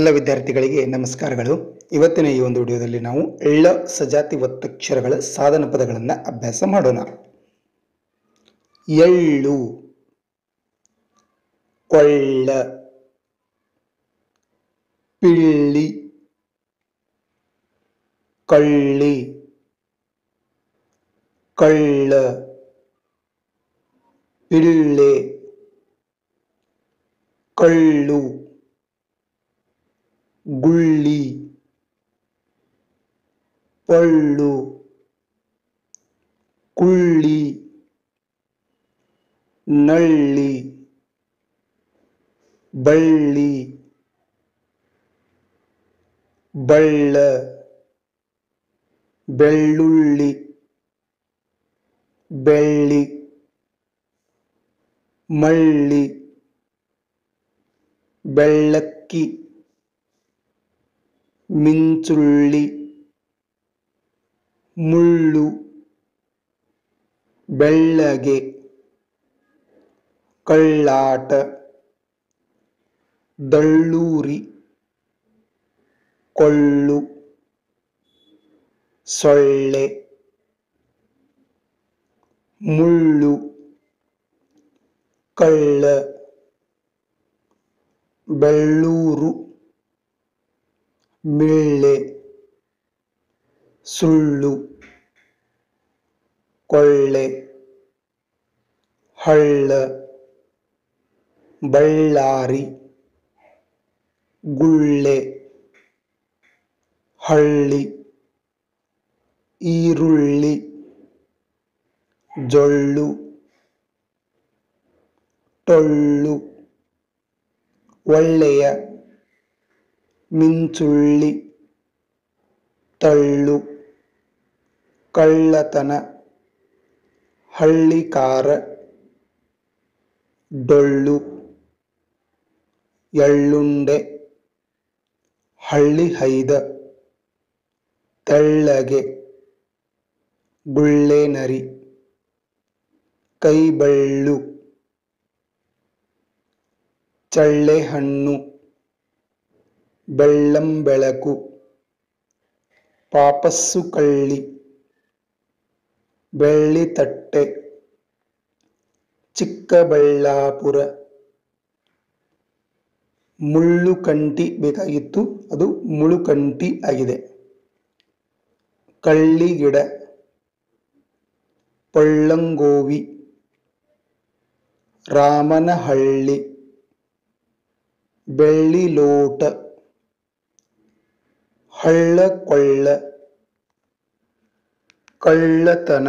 ಎಲ್ಲ ವಿದ್ಯಾರ್ಥಿಗಳಿಗೆ ನಮಸ್ಕಾರಗಳು. ಇವತ್ತಿನ ಈ ಒಂದು ವಿಡಿಯೋದಲ್ಲಿ ನಾವು ಎಳ್ಳ ಸಜಾತಿ ಒತ್ತಕ್ಷರಗಳ ಸಾಧನ ಪದಗಳನ್ನು ಅಭ್ಯಾಸ ಮಾಡೋಣ. ಎಳ್ಳು, ಕೊಳ್ಳ, ಪಿಳ್ಳಿ, ಕಳ್ಳಿ, ಕಳ್ಳ, ಪಿಳ್ಳೆ, ಕಳ್ಳು. ಗುಳ್ಳಿ ಪಳ್ಳು ಕುಳ್ಳಿ ನಳ್ಳಿ ಬಳ್ಳಿ ಬಳ್ಳ ಬೆಳ್ಳುಳ್ಳಿ ಬೆಳ್ಳಿ ಮಳ್ಳಿ ಬೆಳ್ಳಕ್ಕಿ. ಮಿಂಚುಳ್ಳಿ ಮುಳ್ಳು ಬೆಳ್ಳಗೆ ಕಳ್ಳಾಟ ದಳ್ಳೂರಿ ಕೊಳ್ಳು ಸೊಳ್ಳೆ ಮುಳ್ಳು ಕಳ್ಳ ಬೆಳ್ಳೂರು. ಮಿಳ್ಳೆ ಸುಳ್ಳು ಕೊಳ್ಳೆ ಹಳ್ಳ ಬಳ್ಳಾರಿ ಗುಳ್ಳೆ ಹಳ್ಳಿ ಈರುಳ್ಳಿ ಜೊಳ್ಳು ಟೊಳ್ಳು ಒಳ್ಳೆಯ ಮಿಂಚುಳ್ಳಿ ತಳ್ಳು ಕಳ್ಳತನ ಹಳ್ಳಿಕಾರ ಡೊಳ್ಳು ಎಳ್ಳುಂಡೆ ಹಳ್ಳಿ ಹೈದ ತೆಳ್ಳಗೆ ಗುಳ್ಳೆನರಿ ಕೈಬಳ್ಳು ಚಳ್ಳೆಹಣ್ಣು ಬೆಳ್ಳಂಬೆಳಕು ಪಾಪಸ್ಸು ಕಳ್ಳಿ ತಟ್ಟೆ ಚಿಕ್ಕಬಳ್ಳಾಪುರ ಮುಳ್ಳುಕಂಟಿ ಬೇಕಾಗಿತ್ತು, ಅದು ಮುಳುಕಂಟಿ ಆಗಿದೆ. ಕಳ್ಳಿ ಗಿಡ, ಪಳ್ಳಂಗೋವಿ, ರಾಮನಹಳ್ಳಿ ಬೆಳ್ಳಿಲೋಟ ಹಳ್ಳಕೊಳ್ಳ ಕಳ್ಳತನ